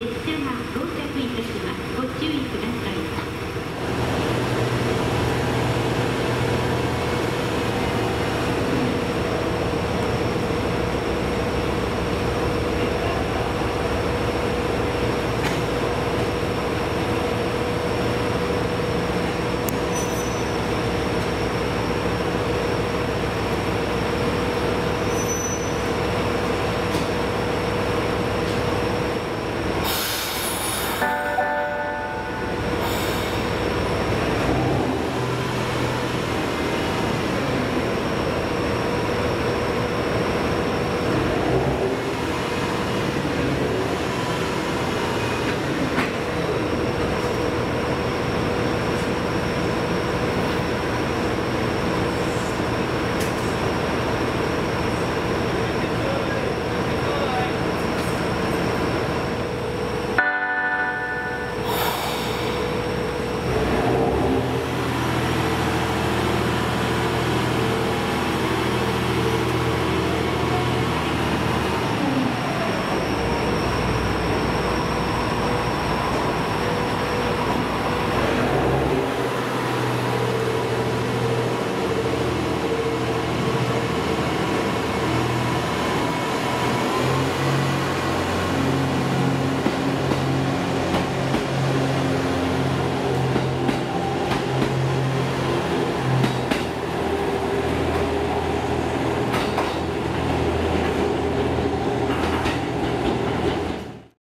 Itu.